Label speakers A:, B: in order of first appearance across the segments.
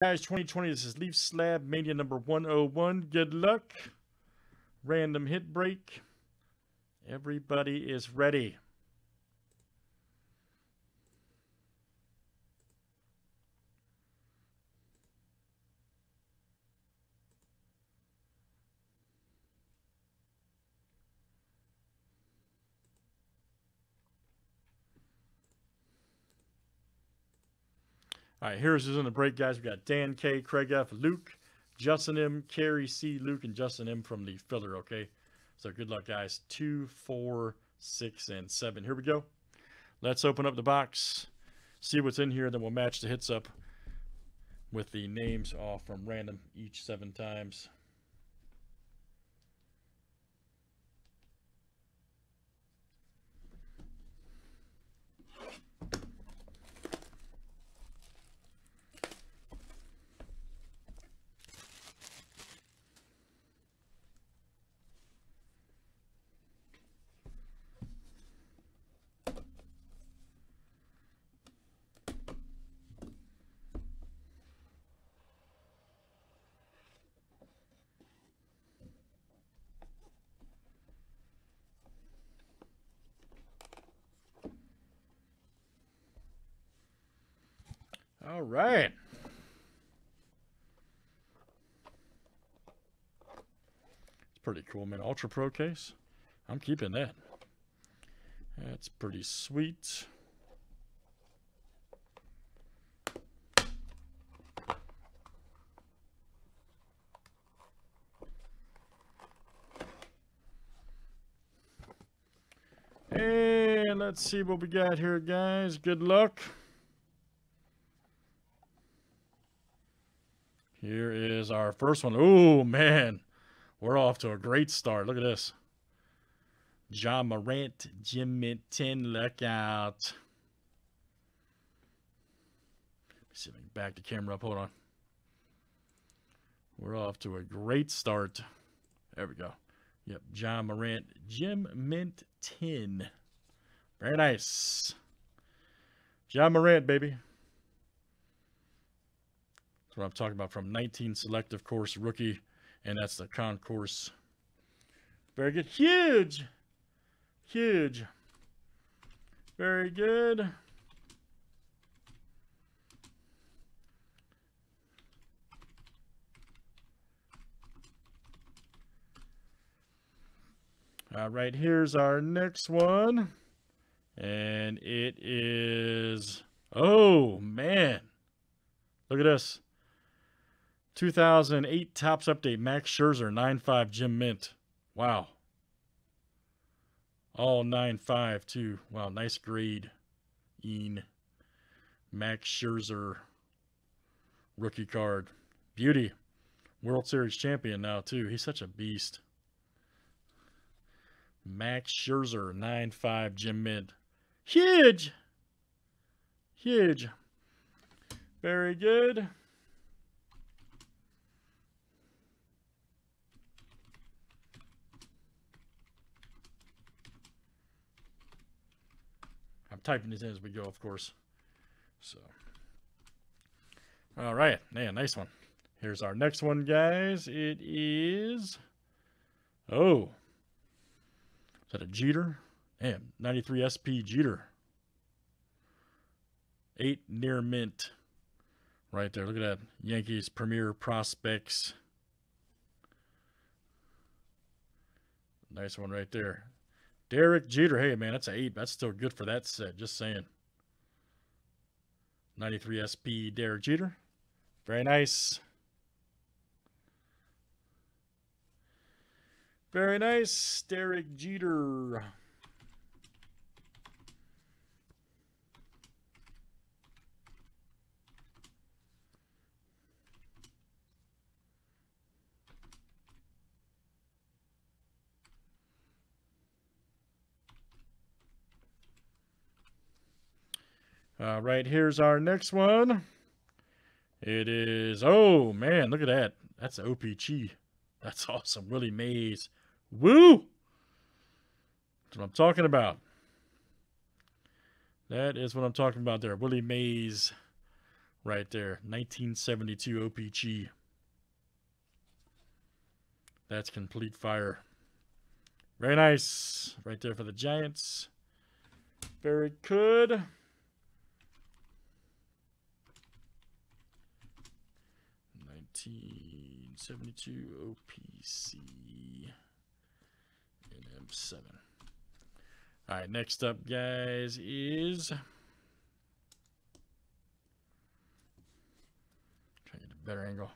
A: Guys, 2020, this is Leaf Slab Mania number 101. Good luck. Random hit break. Everybody is ready. All right, here's who's in the break, guys. We got Dan K, Craig F, Luke, Justin M, Carrie C, Luke, and Justin M from the filler. Okay, so good luck, guys. Two, four, six, and seven. Here we go. Let's open up the box, see what's in here, then we'll match the hits up with the names off from random each seven times. All right. It's pretty cool, man. Ultra Pro case. I'm keeping that. That's pretty sweet. And let's see what we got here, guys. Good luck. Here is our first one. Oh, man. We're off to a great start. Look at this. Ja Morant, Gem Mint 10, look out. see if I can back the camera up. Hold on. We're off to a great start. There we go. Yep, Ja Morant, Gem Mint 10. Very nice. Ja Morant, baby. What I'm talking about from 19 Select Concourse rookie, and that's the concourse. Very good. Huge. Huge. Very good. All right, here's our next one. And it is, oh man, look at this. 2008 Topps Update, Max Scherzer, 9.5 Gem Mint. Wow. All 9.5 too. Wow, nice grade. Ian. Max Scherzer, rookie card. Beauty. World Series champion now too. He's such a beast. Max Scherzer, 9.5 Gem Mint. Huge. Huge. Very good. I'm typing these in as we go, of course. So, all right, man, nice one. Here's our next one, guys. It is, oh, is that a Jeter? Damn, 93 SP Jeter. Eight near mint. Right there. Look at that. Yankees Premier Prospects. Nice one right there. Derek Jeter. Hey, man, that's a eight. That's still good for that set. Just saying. 93 SP Derek Jeter. Very nice. Very nice. Derek Jeter. All right, here's our next one. It is, oh man, look at that. That's OPC. That's awesome. Willie Mays. Woo! That's what I'm talking about. That is what I'm talking about there. Willie Mays Right there. 1972 OPC. That's complete fire. Very nice. Right there for the Giants. Very good. Nineteen seventy two OPC and M7. All right, next up, guys, is trying to get a better angle.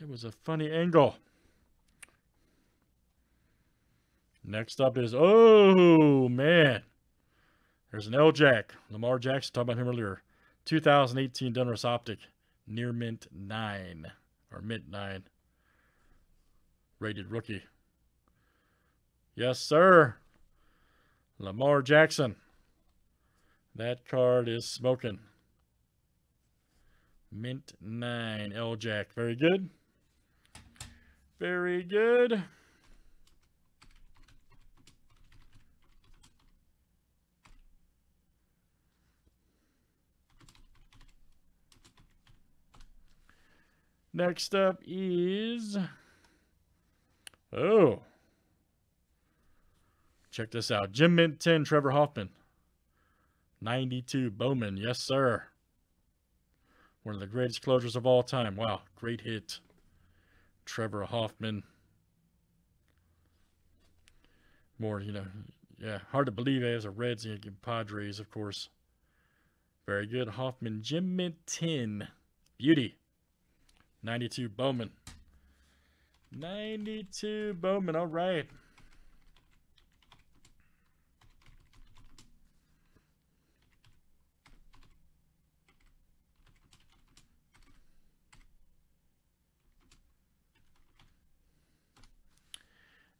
A: It was a funny angle. Next up is, oh, man. There's an L-Jack. Lamar Jackson, talked about him earlier. 2018 Donruss Optic. Near Mint 9. Or Mint 9. Rated rookie. Yes, sir. Lamar Jackson. That card is smoking. Mint 9. L-Jack. Very good. Very good. Next up is. Oh. Check this out. Gem Mint 10, Trevor Hoffman. 92, Bowman. Yes, sir. One of the greatest closers of all time. Wow, great hit. Trevor Hoffman. More, you know, yeah, hard to believe as a Reds and Padres, of course. Very good. Hoffman, Gem Mint 10. Beauty. 92 Bowman. 92 Bowman. All right.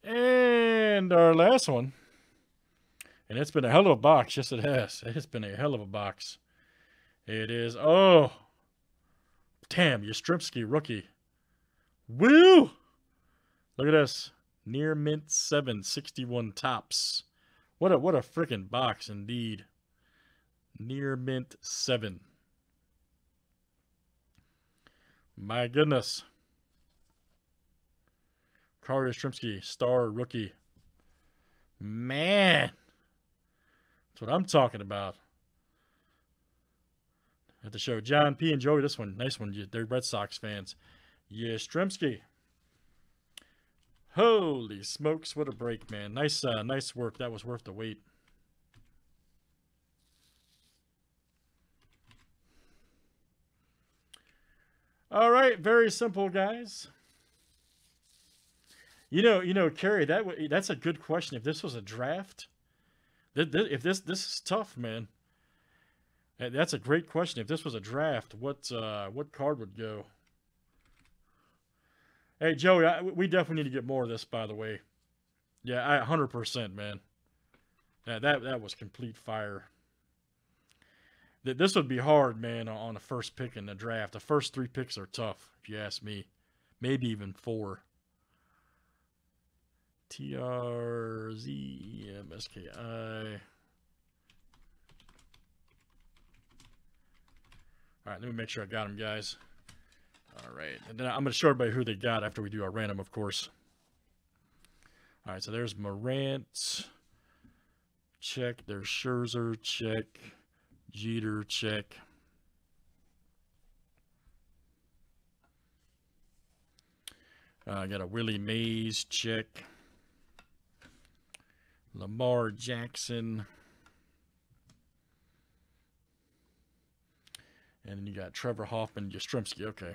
A: And our last one. And it's been a hell of a box. Yes, it has. It's been a hell of a box. It is. Oh. Damn, Yastrzemski, rookie. Woo! Look at this. Near mint 7, 61 Topps. What a what a freaking box indeed. Near mint 7. My goodness. Carl Yastrzemski, star rookie. Man. That's what I'm talking about at the show. John P. and Joey, this one, nice one. They're Red Sox fans. Yastrzemski. Holy smokes, what a break, man. Nice, uh, nice work. That was worth the wait. All right, very simple, guys. You know, you know, Kerry, that that's a good question. If this was a draft, if this this is tough, man. That's a great question. If this was a draft, what uh, what card would go? Hey, Joey, I, we definitely need to get more of this, by the way. Yeah, I 100%, man. Yeah, that that was complete fire. This would be hard, man, on the first pick in the draft. The first three picks are tough, if you ask me. Maybe even four. T R Z M S K I. All right, let me make sure I got them, guys. All right, and then I'm going to show everybody who they got after we do our random, of course. All right, so there's Morant. Check. There's Scherzer. Check. Jeter. Check. Uh, I got a Willie Mays. Check. Lamar Jackson. And then you got Trevor Hoffman, Yastrzemski. Okay.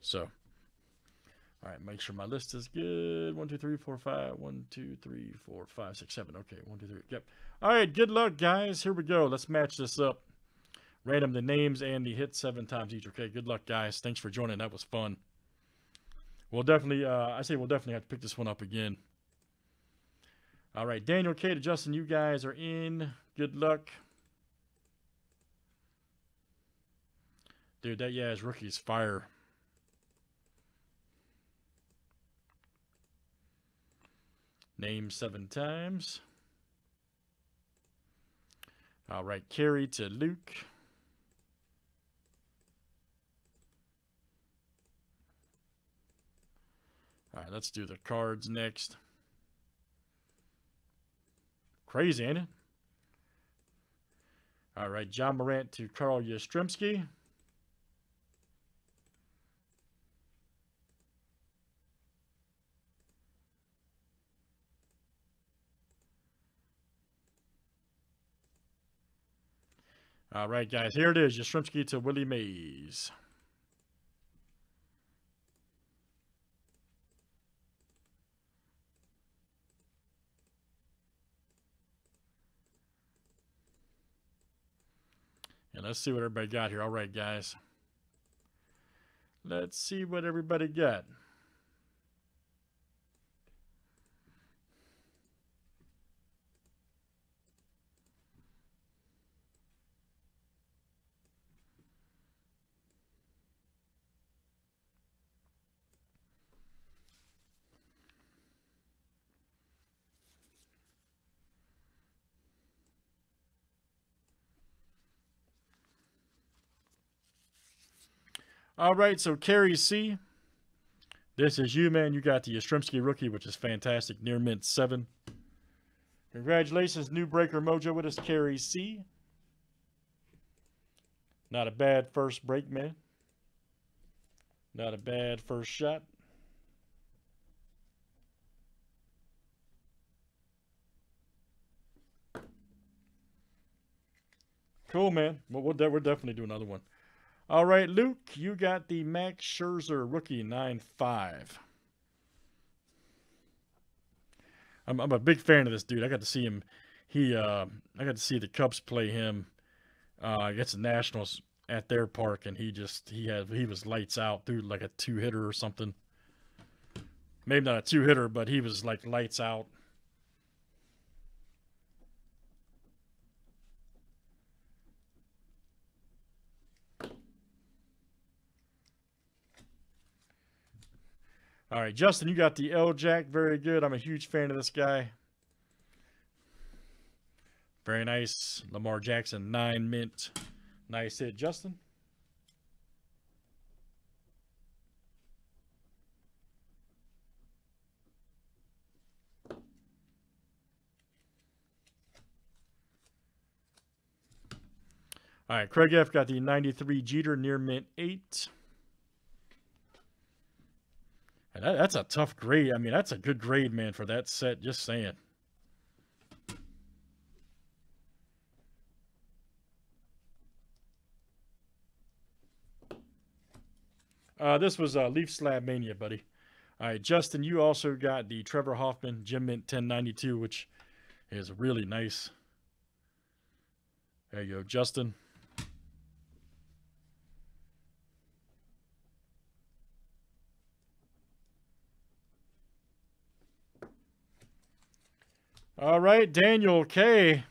A: So, all right, make sure my list is good. One, two, three, four, five. One, two, three, four, five, six, seven. Okay, one, two, three. Yep. All right, good luck, guys. Here we go. Let's match this up. Random the names and the hits seven times each. Okay, good luck, guys. Thanks for joining. That was fun. We'll definitely, uh, I say we'll definitely have to pick this one up again. All right, Daniel, K, to Justin, you guys are in. Good luck. Dude, that yeah, is rookie's fire. Name seven times. All right, carry to Luke. All right, let's do the cards next. Crazy, ain't it? All right, Ja Morant to Carl Yastrzemski. All right, guys, here it is. Yastrzemski to Willie Mays. And let's see what everybody got here. All right, guys. Let's see what everybody got. All right, so Kerry C. This is you, man. You got the Yastrzemski rookie, which is fantastic. Near mint seven. Congratulations, new breaker mojo with us, Kerry C. Not a bad first break, man. Not a bad first shot. Cool, man. Well, we'll, de we'll definitely do another one. All right, Luke, you got the Max Scherzer rookie 9-5. I'm, I'm a big fan of this dude. I got to see him. He, uh, I got to see the Cubs play him uh, against the Nationals at their park, and he just he had he was lights out, dude, like a two hitter or something. Maybe not a two hitter, but he was like lights out. All right, Justin, you got the L Jack. Very good. I'm a huge fan of this guy. Very nice. Lamar Jackson, nine mint. Nice hit, Justin. All right, Craig F got the 93 Jeter near mint 8. That, that's a tough grade. I mean, that's a good grade, man, for that set. Just saying. Uh, this was uh, Leaf Slab Mania, buddy. All right, Justin, you also got the Trevor Hoffman Gem Mint 1092, which is really nice. There you go, Justin. All right, Daniel K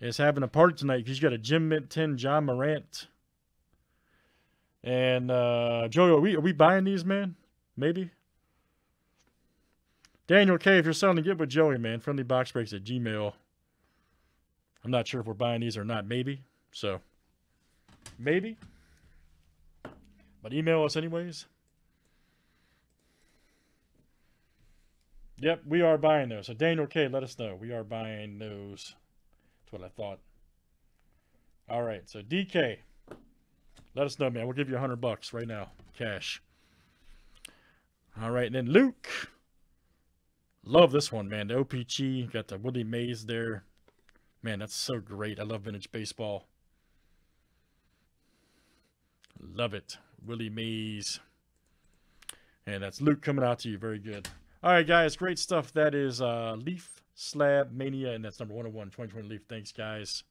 A: is having a party tonight. He's got a Gem Mint 10 Ja Morant. And uh Joey, are we are we buying these, man? Maybe. Daniel K, if you're selling to get with Joey, man, friendly box breaks at Gmail. I'm not sure if we're buying these or not. Maybe. So maybe. But email us anyways. Yep, we are buying those. So Daniel K, let us know. We are buying those. That's what I thought. All right, so DK, let us know, man. We'll give you a hundred bucks right now, cash. All right, and then Luke. Love this one, man. The OPC got the Willie Mays there. Man, that's so great. I love vintage baseball. Love it. Willie Mays. And that's Luke coming out to you. Very good. All right, guys, great stuff. That is uh, Leaf Slab Mania, and that's number 101, 2020 Leaf. Thanks, guys.